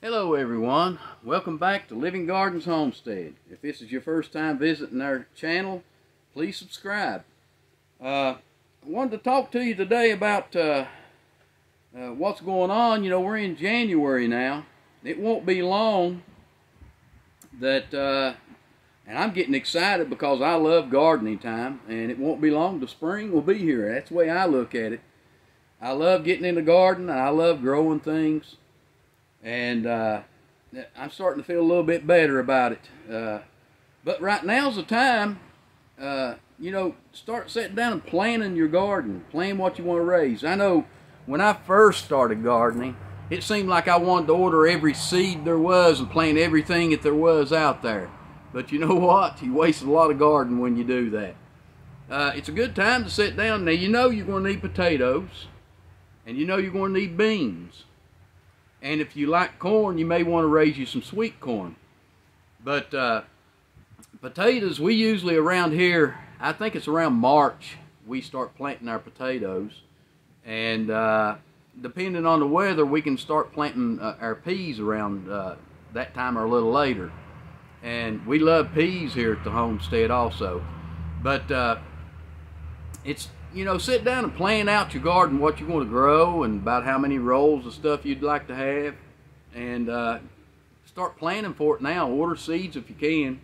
Hello everyone, welcome back to Living Gardens Homestead. If this is your first time visiting our channel, please subscribe. Uh, I wanted to talk to you today about uh, uh, what's going on. You know, we're in January now. It won't be long that, uh, and I'm getting excited because I love gardening time, and it won't be long, the spring will be here. That's the way I look at it. I love getting in the garden, I love growing things and uh, I'm starting to feel a little bit better about it. Uh, but right now's the time, uh, you know, start sitting down and planning your garden, plan what you want to raise. I know when I first started gardening, it seemed like I wanted to order every seed there was and plant everything that there was out there. But you know what? You waste a lot of garden when you do that. Uh, it's a good time to sit down. Now, you know you're going to need potatoes, and you know you're going to need beans. And if you like corn, you may want to raise you some sweet corn. But uh, potatoes, we usually around here, I think it's around March, we start planting our potatoes. And uh, depending on the weather, we can start planting uh, our peas around uh, that time or a little later. And we love peas here at the homestead also. But uh, it's you know, sit down and plan out your garden, what you want to grow, and about how many rolls of stuff you'd like to have, and uh, start planning for it now. Order seeds if you can.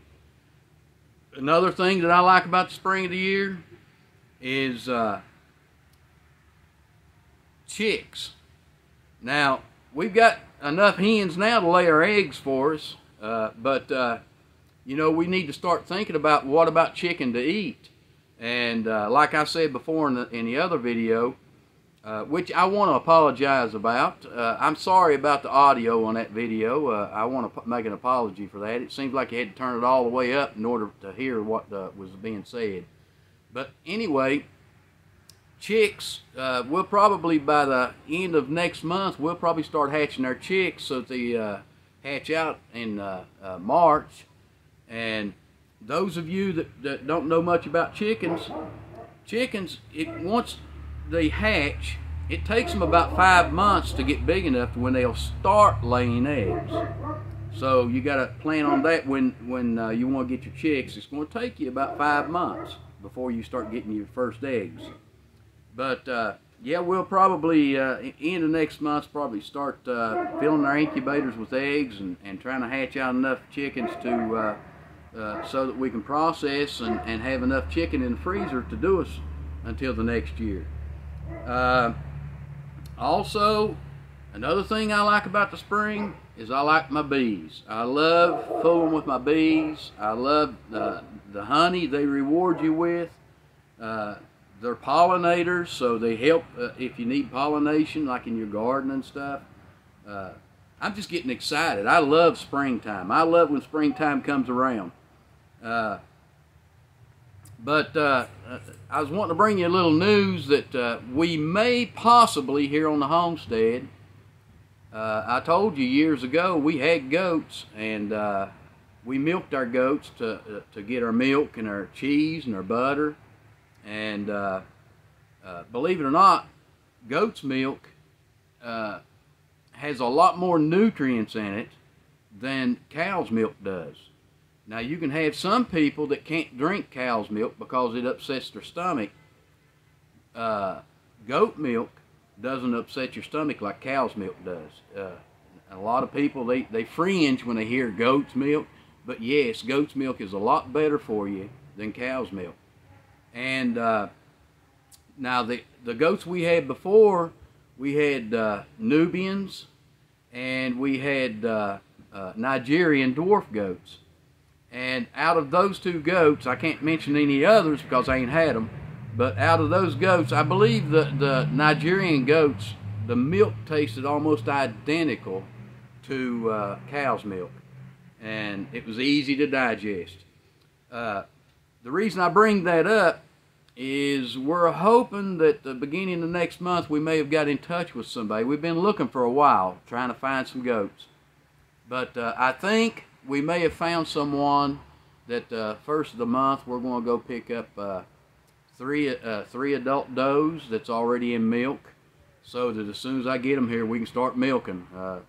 Another thing that I like about the spring of the year is uh, chicks. Now, we've got enough hens now to lay our eggs for us, uh, but, uh, you know, we need to start thinking about what about chicken to eat. And uh, like I said before in the, in the other video, uh, which I want to apologize about. Uh, I'm sorry about the audio on that video. Uh, I want to make an apology for that. It seems like you had to turn it all the way up in order to hear what uh, was being said. But anyway, chicks, uh, we'll probably by the end of next month, we'll probably start hatching our chicks so they hatch out in March. And those of you that, that don't know much about chickens, chickens, it once they hatch, it takes them about five months to get big enough to when they'll start laying eggs. So you got to plan on that when when uh, you want to get your chicks. It's going to take you about five months before you start getting your first eggs. But uh, yeah, we'll probably uh, of next month probably start uh, filling our incubators with eggs and, and trying to hatch out enough chickens to uh, so that we can process and, and have enough chicken in the freezer to do us until the next year. Uh, also, another thing I like about the spring is I like my bees. I love fooling with my bees. I love uh, the honey they reward you with. Uh, they're pollinators, so they help uh, if you need pollination, like in your garden and stuff. Uh, I'm just getting excited. I love springtime. I love when springtime comes around. Uh, but uh, I was wanting to bring you a little news that uh, we may possibly here on the homestead. Uh, I told you years ago we had goats and uh, we milked our goats to uh, to get our milk and our cheese and our butter. And believe it or not, goat's milk has a lot more nutrients in it than cow's milk does. Now you can have some people that can't drink cow's milk because it upsets their stomach. Uh, goat milk doesn't upset your stomach like cow's milk does. Uh, a lot of people, they, they fringe when they hear goat's milk. But yes, goat's milk is a lot better for you than cow's milk. And uh, now the, the goats we had before, we had uh, Nubians and we had uh, uh, Nigerian dwarf goats. And out of those two goats, I can't mention any others because I ain't had them, but out of those goats, I believe the, the Nigerian goats, the milk tasted almost identical to uh, cow's milk. And it was easy to digest. Uh, the reason I bring that up is we're hoping that the beginning of next month we may have got in touch with somebody. We've been looking for a while, trying to find some goats. But uh, I think we may have found someone that uh, first of the month we're going to go pick up uh, three uh, three adult does that's already in milk so that as soon as I get them here we can start milking. Uh,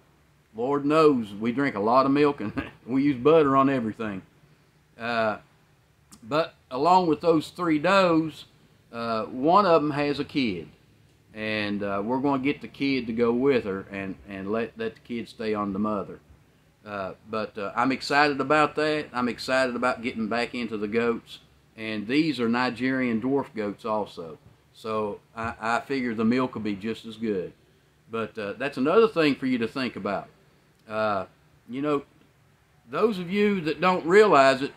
Lord knows we drink a lot of milk and we use butter on everything. Uh, but along with those three does, uh, one of them has a kid. And we're going to get the kid to go with her and, and let, let the kid stay on the mother. Uh, but uh, I'm excited about that. I'm excited about getting back into the goats. And these are Nigerian dwarf goats also. So I, I figure the milk will be just as good. But uh, that's another thing for you to think about. Uh, you know, those of you that don't realize it,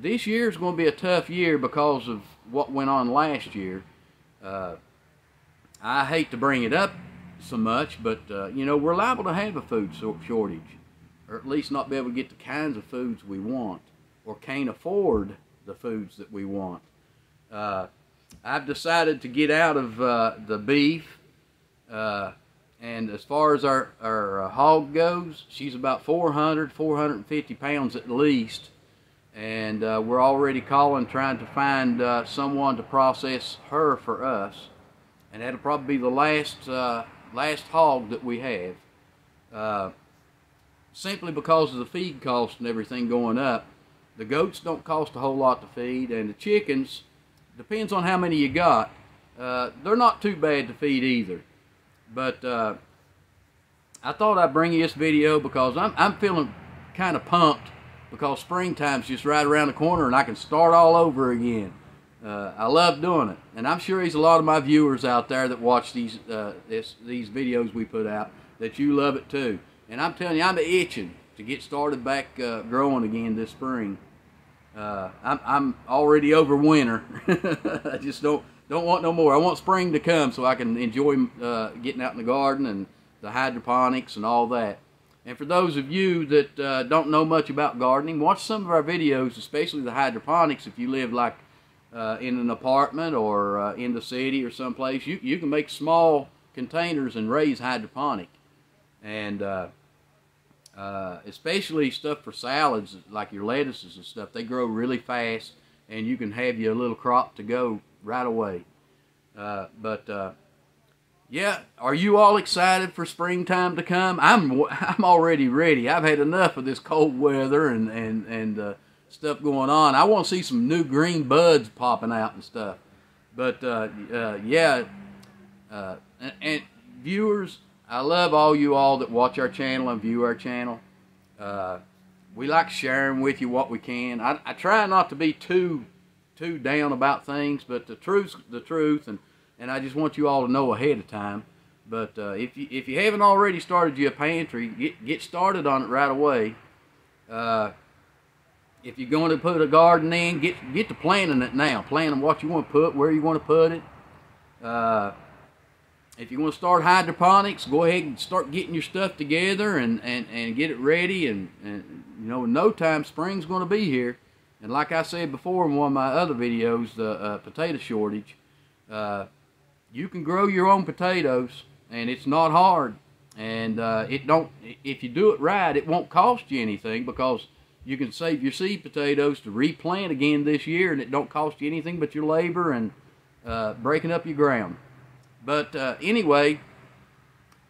this year is going to be a tough year because of what went on last year. Uh, I hate to bring it up so much, but you know we're liable to have a food shortage, or at least not be able to get the kinds of foods we want, or can't afford the foods that we want. Uh, I've decided to get out of uh, the beef uh, and as far as our, our uh, hog goes, she's about 400, 450 pounds at least. And uh, we're already calling, trying to find uh, someone to process her for us. And that'll probably be the last, last hog that we have. Simply because of the feed cost and everything going up. The goats don't cost a whole lot to feed, and the chickens, depends on how many you got, uh, they're not too bad to feed either. But uh, I thought I'd bring you this video because I'm, I'm feeling kind of pumped because springtime's just right around the corner and I can start all over again. Uh, I love doing it. And I'm sure there's a lot of my viewers out there that watch these, uh, this, these videos we put out that you love it too. And I'm telling you, I'm itching to get started back uh, growing again this spring. Uh, I'm, I'm already over winter. I just don't don't want no more. I want spring to come so I can enjoy uh, getting out in the garden and the hydroponics and all that. And for those of you that uh, don't know much about gardening, watch some of our videos, especially the hydroponics. If you live like uh, in an apartment or uh, in the city or someplace, you, you can make small containers and raise hydroponic. And uh, uh, especially stuff for salads, like your lettuces and stuff, they grow really fast and you can have your little crop to go right away. Uh, but uh, yeah, are you all excited for springtime to come? I'm I'm already ready. I've had enough of this cold weather and and and uh, stuff going on. I want to see some new green buds popping out and stuff. But uh, yeah, and, and, viewers, I love all you all that watch our channel and view our channel. we like sharing with you what we can. I, I try not to be too too down about things, but the truth, the truth, and and I just want you all to know ahead of time. But uh, if you if you haven't already started your pantry, get get started on it right away. Uh, if you're going to put a garden in, get get to planning it now. Planning what you want to put, where you want to put it. If you want to start hydroponics, go ahead and start getting your stuff together and, and, and get it ready. And, and you know, in no time, spring's going to be here. And like I said before in one of my other videos, the uh, potato shortage, uh, you can grow your own potatoes, and it's not hard. And uh, it don't. If you do it right, it won't cost you anything because you can save your seed potatoes to replant again this year, and it don't cost you anything but your labor and uh, breaking up your ground. But uh, anyway,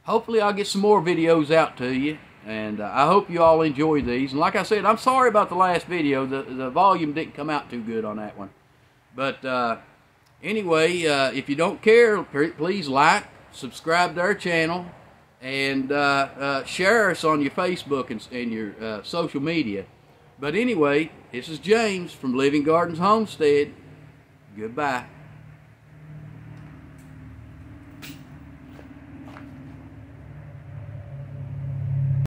hopefully I'll get some more videos out to you. And uh, I hope you all enjoy these. And like I said, I'm sorry about the last video. The, the volume didn't come out too good on that one. But uh, anyway, uh, if you don't care, please like, subscribe to our channel, and uh, uh, share us on your Facebook and, and your social media. But anyway, this is James from Living Gardens Homestead. Goodbye.